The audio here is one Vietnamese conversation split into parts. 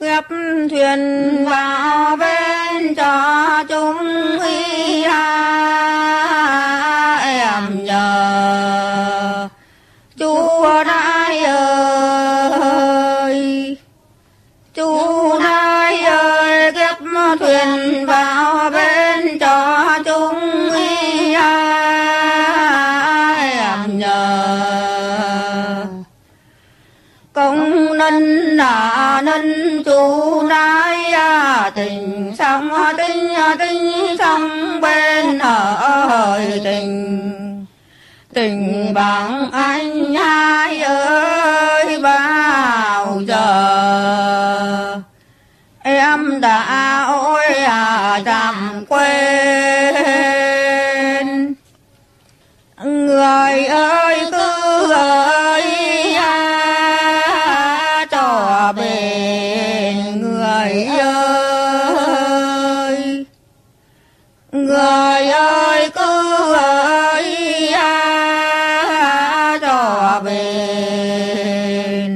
gấp thuyền vào bên cho chúng y ha em nhờ chúa đại ơi. Chúa đại ơi gấp thuyền vào bên công ninh là ninh chú nái à, tình sông tinh tinh sông bên hỡi tình. Tình bằng anh hai ơi bao giờ? Em đã ôi à tạm quên. Người ơi cho bên.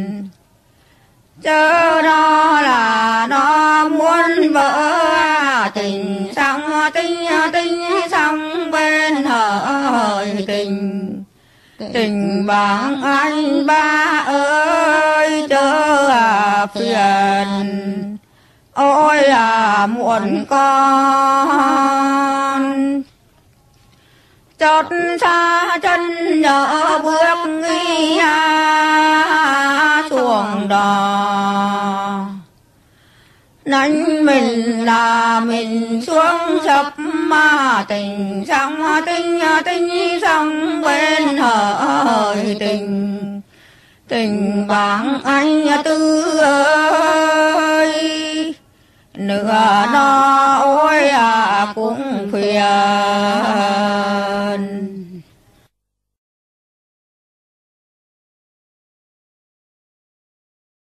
Chớ đó là nó muốn vỡ tình xong tinh tinh xong bên hỡi tình. Tình bạn anh ba ơi, chớ à phiền. Ôi là muộn con. Chót xa chân nhớ bước đò nánh mình là mình xuống sập mà tình xong à tình tình xong bên hỡi tình. Tình bạn anh tư ơi, nửa nó ôi à cũng phiền